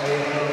Amen.